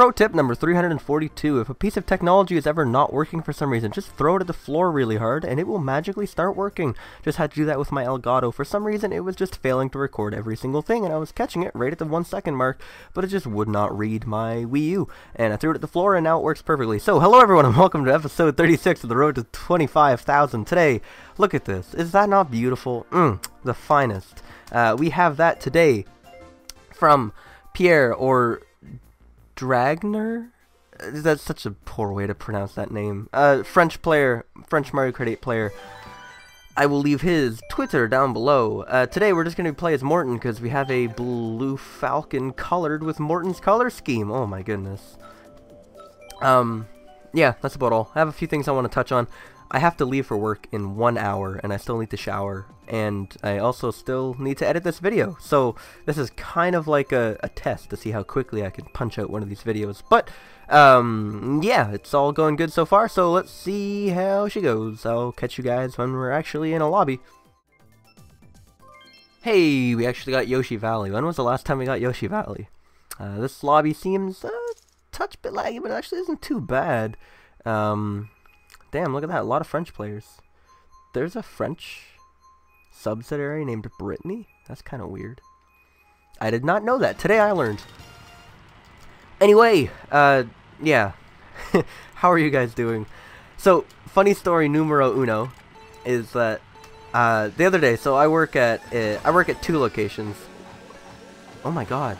Pro tip number 342. If a piece of technology is ever not working for some reason, just throw it at the floor really hard and it will magically start working. Just had to do that with my Elgato. For some reason, it was just failing to record every single thing and I was catching it right at the one second mark, but it just would not read my Wii U. And I threw it at the floor and now it works perfectly. So, hello everyone and welcome to episode 36 of the road to 25,000. Today, look at this. Is that not beautiful? Mmm, the finest. Uh, we have that today from Pierre or Dragnir? That's such a poor way to pronounce that name. Uh, French player, French Mario Kart 8 player. I will leave his Twitter down below. Uh, today we're just going to play as Morton because we have a blue falcon colored with Morton's color scheme. Oh my goodness. Um, yeah, that's about all. I have a few things I want to touch on. I have to leave for work in one hour, and I still need to shower, and I also still need to edit this video. So this is kind of like a, a test to see how quickly I can punch out one of these videos. But, um, yeah, it's all going good so far, so let's see how she goes. I'll catch you guys when we're actually in a lobby. Hey, we actually got Yoshi Valley. When was the last time we got Yoshi Valley? Uh, this lobby seems a touch bit laggy, but actually isn't too bad. Um, Damn, look at that. A lot of French players. There's a French subsidiary named Brittany? That's kind of weird. I did not know that. Today I learned. Anyway, uh, yeah. How are you guys doing? So, funny story numero uno is that uh, the other day, so I work at uh, I work at two locations. Oh my god.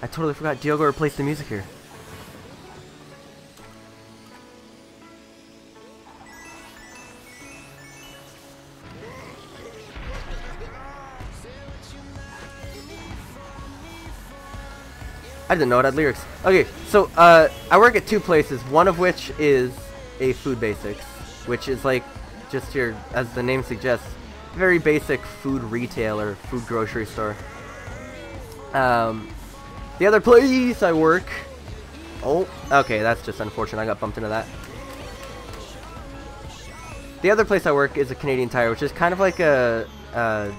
I totally forgot Diogo replaced the music here. I didn't know it had lyrics. Okay, so uh, I work at two places. One of which is a Food Basics, which is like just your, as the name suggests, very basic food retailer, food grocery store. Um, the other place I work. Oh, okay, that's just unfortunate. I got bumped into that. The other place I work is a Canadian Tire, which is kind of like a, uh,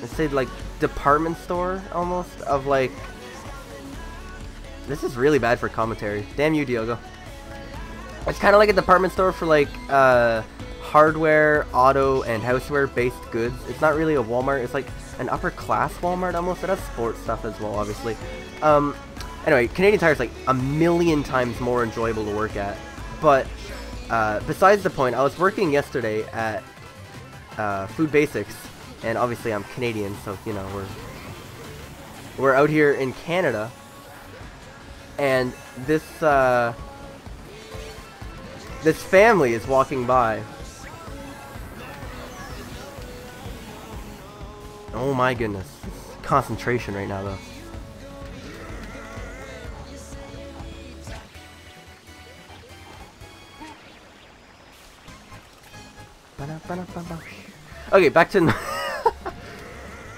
let's say like department store almost of like this is really bad for commentary. Damn you, Diogo. It's kind of like a department store for like uh, hardware, auto, and houseware based goods. It's not really a Walmart. It's like an upper class Walmart almost. It has sports stuff as well, obviously. Um, anyway, Canadian Tire is like a million times more enjoyable to work at. But uh, besides the point, I was working yesterday at uh, Food Basics, and obviously I'm Canadian, so you know we're we're out here in Canada and this uh, this family is walking by. Oh my goodness, concentration right now though. Okay, back to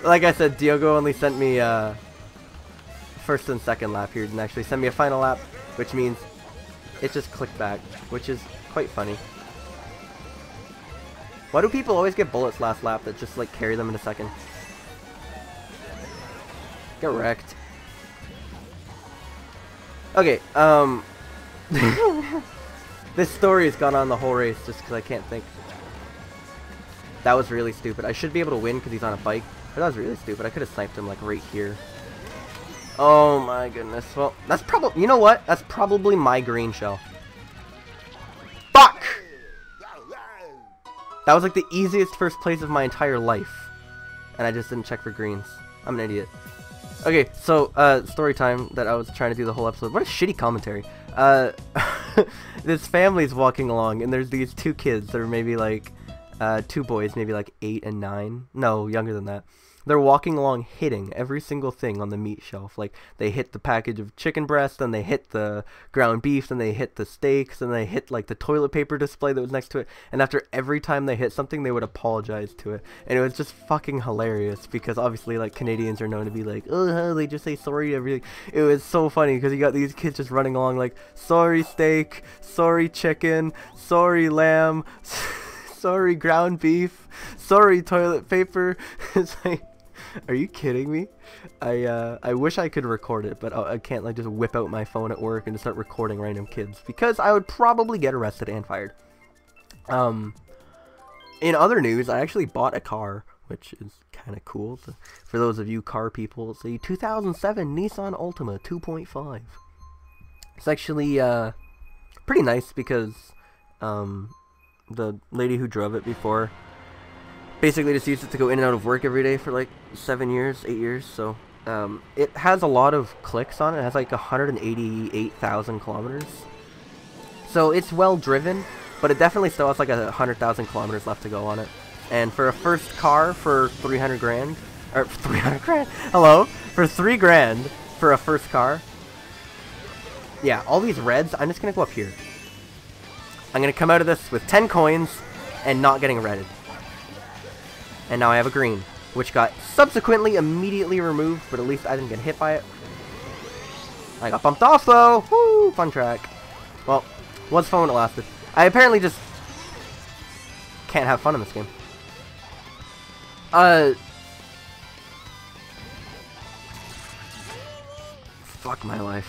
like I said, Diogo only sent me uh, first and second lap here didn't actually send me a final lap, which means it just clicked back, which is quite funny. Why do people always get bullets last lap that just like carry them in a second? Get wrecked. Okay, um... this story has gone on the whole race just because I can't think. That was really stupid. I should be able to win because he's on a bike, but that was really stupid. I could have sniped him like right here. Oh my goodness. Well, that's probably, you know what? That's probably my green shell. Fuck! That was like the easiest first place of my entire life. And I just didn't check for greens. I'm an idiot. Okay, so, uh, story time that I was trying to do the whole episode. What a shitty commentary. Uh, this family's walking along, and there's these two kids that are maybe like, uh, two boys, maybe like eight and nine. No, younger than that they're walking along hitting every single thing on the meat shelf. Like they hit the package of chicken breast, then they hit the ground beef, then they hit the steaks, and they hit like the toilet paper display that was next to it. And after every time they hit something, they would apologize to it. And it was just fucking hilarious because obviously like Canadians are known to be like, oh, they just say sorry to everything. It was so funny because you got these kids just running along like, sorry steak, sorry chicken, sorry lamb, sorry ground beef, sorry toilet paper. it's like Are you kidding me? I uh, I wish I could record it, but I can't like just whip out my phone at work and just start recording random kids because I would probably get arrested and fired. Um, in other news, I actually bought a car, which is kind of cool. For those of you car people, it's a 2007 Nissan Altima 2.5. It's actually uh, pretty nice because um, the lady who drove it before basically just used it to go in and out of work every day for like seven years, eight years. So um, it has a lot of clicks on it. It has like 188,000 kilometers. So it's well driven, but it definitely still has like a 100,000 kilometers left to go on it. And for a first car for 300 grand, or 300 grand, hello, for 3 grand for a first car, yeah, all these reds, I'm just going to go up here. I'm going to come out of this with 10 coins and not getting redded. And now I have a green, which got subsequently immediately removed, but at least I didn't get hit by it. I got bumped off though! Woo! Fun track. Well, was fun when it lasted. I apparently just can't have fun in this game. Uh... Fuck my life.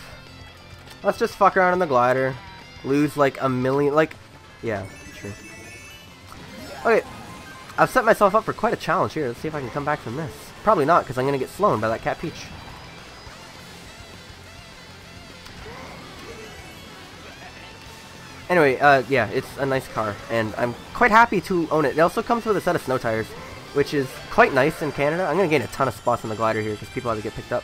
Let's just fuck around in the glider. Lose like a million, like, yeah, sure. Okay, I've set myself up for quite a challenge here. Let's see if I can come back from this. Probably not, because I'm going to get slown by that Cat Peach. Anyway, uh, yeah, it's a nice car, and I'm quite happy to own it. It also comes with a set of snow tires, which is quite nice in Canada. I'm going to gain a ton of spots on the glider here, because people have to get picked up.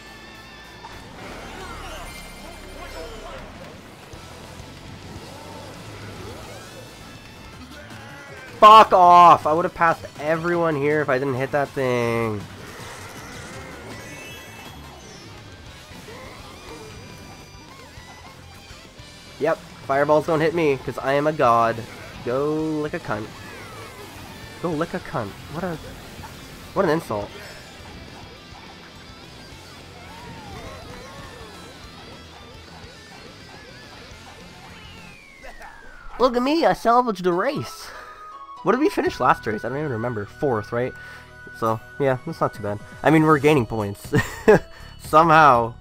Fuck off! I would have passed everyone here if I didn't hit that thing. Yep, fireballs don't hit me, because I am a god. Go lick a cunt. Go lick a cunt. What a... What an insult. Look at me, I salvaged a race. What did we finish last race? I don't even remember. Fourth, right? So, yeah, that's not too bad. I mean, we're gaining points. somehow.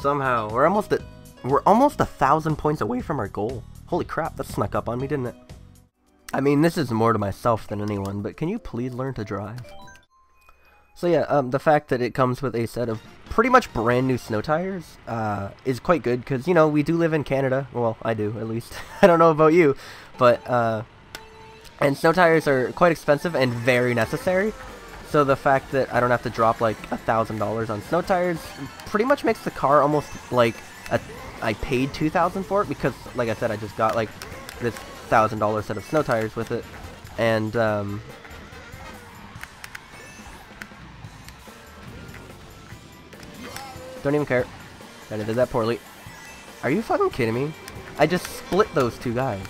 Somehow. We're almost at... We're almost a thousand points away from our goal. Holy crap, that snuck up on me, didn't it? I mean, this is more to myself than anyone, but can you please learn to drive? So yeah, um, the fact that it comes with a set of pretty much brand new snow tires uh, is quite good, because, you know, we do live in Canada. Well, I do, at least. I don't know about you, but uh, and snow tires are quite expensive and very necessary. So the fact that I don't have to drop like a thousand dollars on snow tires pretty much makes the car almost like a, I paid two thousand for it because, like I said, I just got like this thousand dollar set of snow tires with it, and um, don't even care. And I did that poorly. Are you fucking kidding me? I just split those two guys.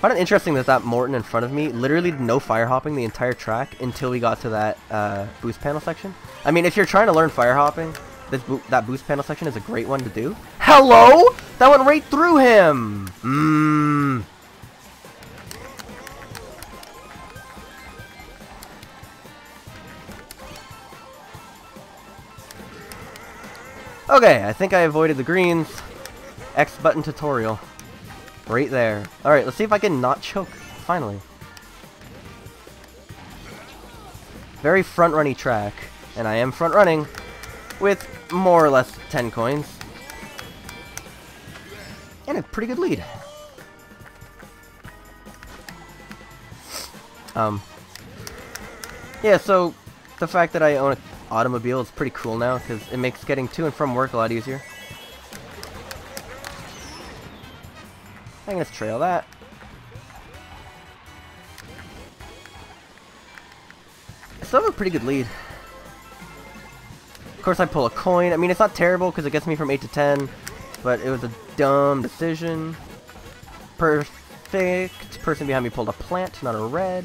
Find it interesting that that Morton in front of me literally did no fire hopping the entire track until we got to that uh, boost panel section. I mean, if you're trying to learn fire hopping, this bo that boost panel section is a great one to do. Hello? That went right through him! Mmm. Okay, I think I avoided the greens. X button tutorial. Right there. Alright, let's see if I can not choke. Finally. Very front-runny track. And I am front-running with more or less 10 coins. And a pretty good lead. Um, yeah, so the fact that I own an automobile is pretty cool now because it makes getting to and from work a lot easier. I can just trail that. I still have a pretty good lead. Of course I pull a coin. I mean, it's not terrible because it gets me from 8 to 10, but it was a dumb decision. Perfect. Person behind me pulled a plant, not a red.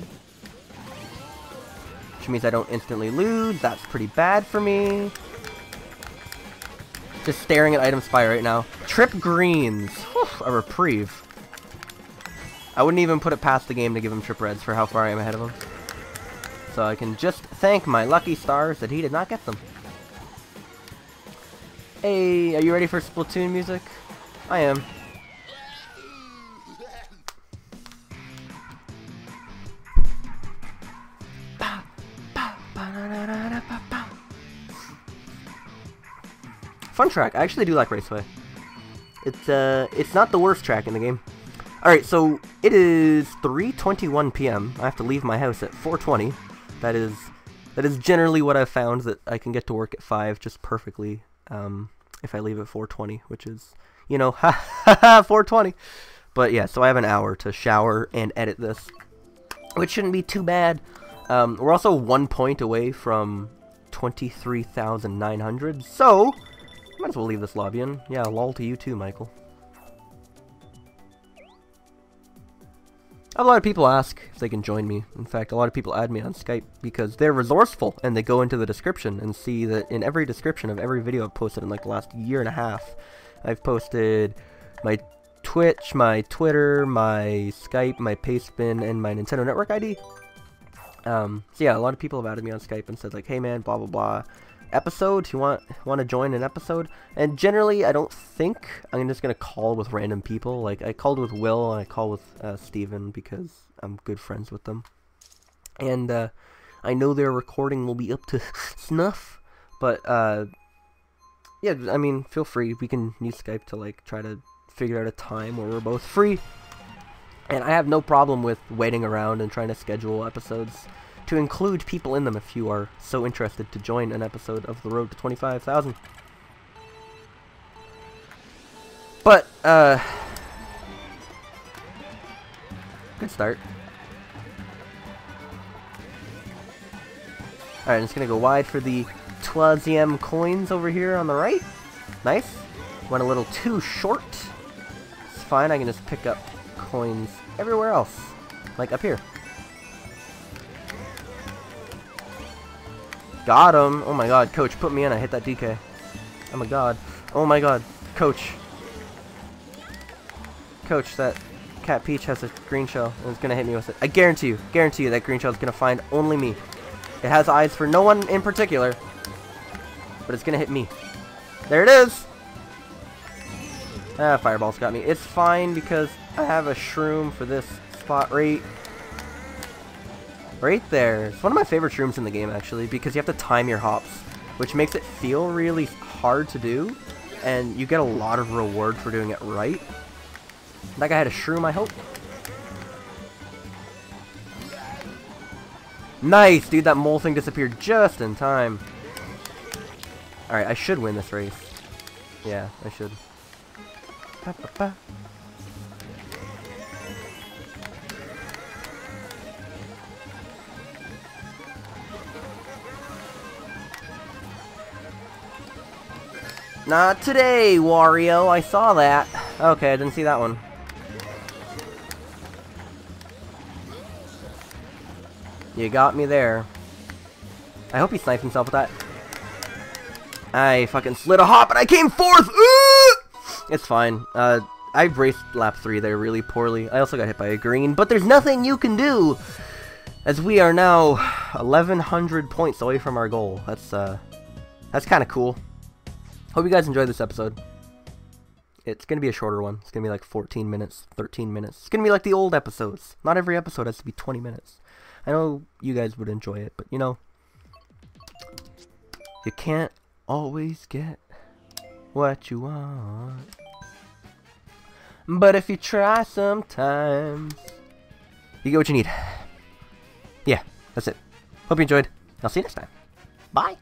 Which means I don't instantly lose. That's pretty bad for me. Just staring at item spy right now. Trip greens. Whew, a reprieve. I wouldn't even put it past the game to give him trip reds for how far I am ahead of him. So I can just thank my lucky stars that he did not get them. Hey, are you ready for Splatoon music? I am. Fun track. I actually do like Raceway. It's uh, it's not the worst track in the game. Alright, so it is 3.21 p.m. I have to leave my house at 4.20. That is that is generally what I've found, that I can get to work at 5 just perfectly um, if I leave at 4.20, which is, you know, ha ha ha, 4.20. But yeah, so I have an hour to shower and edit this, which shouldn't be too bad. Um, we're also one point away from 23,900, so might as well leave this lobby in. Yeah, lol to you too, Michael. A lot of people ask if they can join me. In fact, a lot of people add me on Skype because they're resourceful and they go into the description and see that in every description of every video I've posted in like the last year and a half, I've posted my Twitch, my Twitter, my Skype, my Pastebin, and my Nintendo Network ID. Um, so yeah, a lot of people have added me on Skype and said like, hey man, blah blah blah episode, you want want to join an episode, and generally I don't think I'm just gonna call with random people. Like I called with Will and I called with uh, Steven because I'm good friends with them, and uh, I know their recording will be up to snuff. But uh, yeah, I mean, feel free. We can use Skype to like try to figure out a time where we're both free. And I have no problem with waiting around and trying to schedule episodes to include people in them if you are so interested to join an episode of The Road to 25,000. But, uh... Good start. Alright, I'm just gonna go wide for the Twaziam coins over here on the right. Nice. Went a little too short. It's fine, I can just pick up coins everywhere else. Like up here. Got him. Oh my god, coach, put me in. I hit that DK. Oh my god. Oh my god. Coach. Coach, that Cat Peach has a green shell and it's gonna hit me with it. I guarantee you, guarantee you that green shell is gonna find only me. It has eyes for no one in particular, but it's gonna hit me. There it is! Ah, Fireball's got me. It's fine because I have a shroom for this spot right Right there. It's one of my favorite shrooms in the game, actually, because you have to time your hops, which makes it feel really hard to do, and you get a lot of reward for doing it right. That guy had a shroom, I hope. Nice, dude, that mole thing disappeared just in time. Alright, I should win this race. Yeah, I should. Ba -ba -ba. Not today, Wario. I saw that. Okay, I didn't see that one. You got me there. I hope he sniped himself with that. I fucking slid a hop and I came fourth! Ooh! It's fine. Uh, I raced lap 3 there really poorly. I also got hit by a green, but there's nothing you can do! As we are now 1,100 points away from our goal. That's, uh, that's kind of cool. Hope you guys enjoyed this episode. It's going to be a shorter one. It's going to be like 14 minutes, 13 minutes. It's going to be like the old episodes. Not every episode has to be 20 minutes. I know you guys would enjoy it, but you know, you can't always get what you want. But if you try sometimes, you get what you need. Yeah, that's it. Hope you enjoyed. I'll see you next time. Bye.